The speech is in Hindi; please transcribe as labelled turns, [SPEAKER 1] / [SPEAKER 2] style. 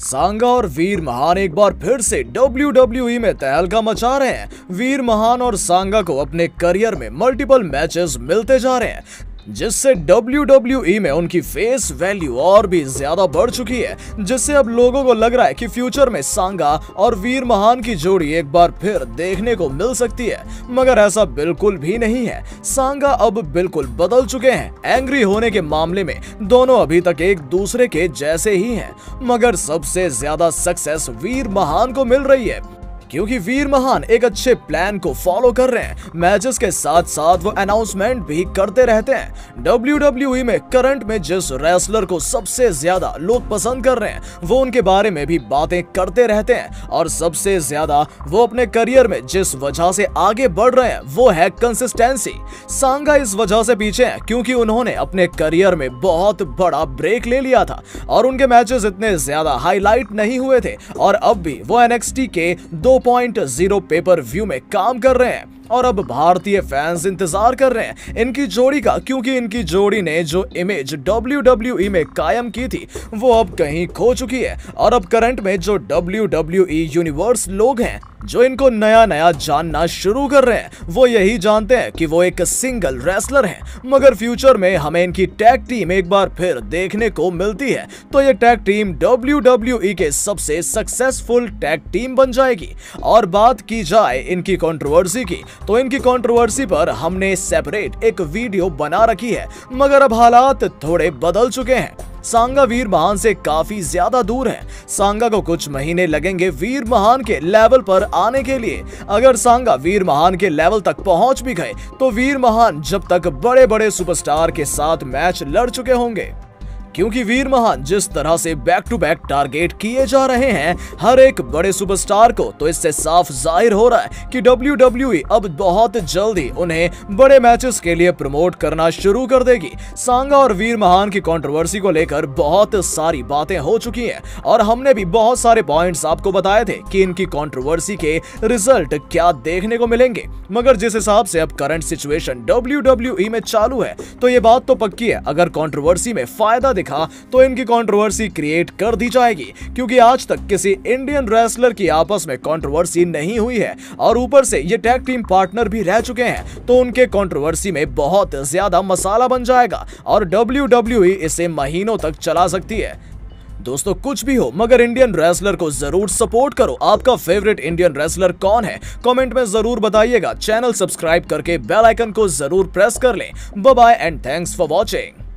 [SPEAKER 1] सांगा और वीर महान एक बार फिर से डब्ल्यूडब्ल्यूई में तहलका मचा रहे हैं। वीर महान और सांगा को अपने करियर में मल्टीपल मैचेस मिलते जा रहे हैं। जिससे WWE में उनकी फेस वैल्यू और भी ज़्यादा बढ़ चुकी है, जिससे अब लोगों को लग रहा है कि फ्यूचर में सांगा और वीर महान की जोड़ी एक बार फिर देखने को मिल सकती है। मगर ऐसा बिल्कुल भी नहीं है। सांगा अब बिल्कुल बदल चुके हैं। एंग्री होने के मामले में दोनों अभी तक एक दूसरे के जैसे ही हैं। मगर सबसे ज़्यादा सक्सेस वीर महान को मिल रही है। क्योंकि वीर महान एक अच्छे प्लान को फॉलो कर रहे हैं। मैचेस के साथ साथ वो अनाउंसमेंट भी करते रहते हैं। WWE में करंट में जिस रेसलर को सबसे ज़्यादा लोग पसंद कर रहे हैं, वो उनके बारे में भी बातें करते रहते हैं। और सबसे ज़्यादा वो अपने करियर में जिस वजह से आगे बढ़ रहे हैं, वो है कंसिस्टेंसी सांगा इस वजह से पीछे हैं क्योंकि उन्होंने अपने करियर में बहुत बड़ा ब्रेक ले लिया था और उनके मैचेस इतने ज़्यादा हाईलाइट नहीं हुए थे। और अब भी वो एनएक्सटी के दो 2.0 पेपर व्यू में काम कर रहे हैं। और अब भारतीय फैंस इंतज़ार कर रहे हैं इनकी जोड़ी का, क्योंकि इनकी जोड़ी ने जो इमेज WWE में कायम की थी, वो अब कहीं खो चुकी है। और अब करंट में जो WWE यूनिवर्स लोग हैं, जो इनको नया नया जानना शुरू कर रहे हैं, वो यही जानते हैं कि वो एक सिंगल रेसलर हैं। मगर फ्यूचर में हमें इनकी टैग टीम एक बार फिर देखने को मिलती है तो ये टैग टीम WWE के सबसे सक्सेसफुल टैग टीम बन जाएगी। और बात की जाए इनकी कंट्रोवर्सी की तो इनकी कंट्रोवर्सी पर हमने सेपरेट एक वीडियो बना रखी है, मगर अब हालात थोड़े बदल चुके हैं। सांगा वीर महान से काफ़ी ज़्यादा दूर है। सांगा को कुछ महीने लगेंगे वीर महान के लेवल पर आने के लिए। अगर सांगा वीर महान के लेवल तक पहुँच भी गए तो वीर महान जब तक बड़े बड़े सुपरस्टार के साथ मैच लड़ चुके होंगे। क्योंकि वीर महान जिस तरह से बैक टू बैक टारगेट किए जा रहे हैं, हर एक बड़े सुपरस्टार को तो इससे साफ़ ज़ाहिर हो रहा है कि WWE अब बहुत जल्दी उन्हें बड़े मैचेस के लिए प्रमोट करना शुरू कर देगी। सांगा और वीर महान की कंट्रोवर्सी को लेकर बहुत सारी बातें हो चुकी हैं, और हमने भी बहुत सारे पॉइंट्स आपको बताए थे कि इनकी कंट्रोवर्सी के रिज़ल्ट क्या देखने को मिलेंगे। मगर जिस हिसाब से अब करंट सिचुएशन डब्ल्यू में चालू है तो ये बात तो पक्की है, अगर कॉन्ट्रोवर्सी में फ़ायदा दिखा तो इनकी कंट्रोवर्सी क्रिएट कर दी जाएगी। क्योंकि आज तक किसी इंडियन रेसलर की आपस में कंट्रोवर्सी नहीं हुई है, और ऊपर से ये टैग टीम पार्टनर भी रह चुके हैं तो उनके कंट्रोवर्सी में बहुत ज़्यादा मसाला बन जाएगा, और WWE इसे महीनों तक चला सकती है। दोस्तों, कुछ भी हो, मगर इंडियन रेसलर को ज़रूर सपोर्ट करो। आपका फेवरेट इंडियन रेसलर कौन है? कमेंट में ज़रूर बताइएगा। चैनल सब्सक्राइब करके बेल आइकन को ज़रूर प्रेस कर लें। Bye and thanks for watching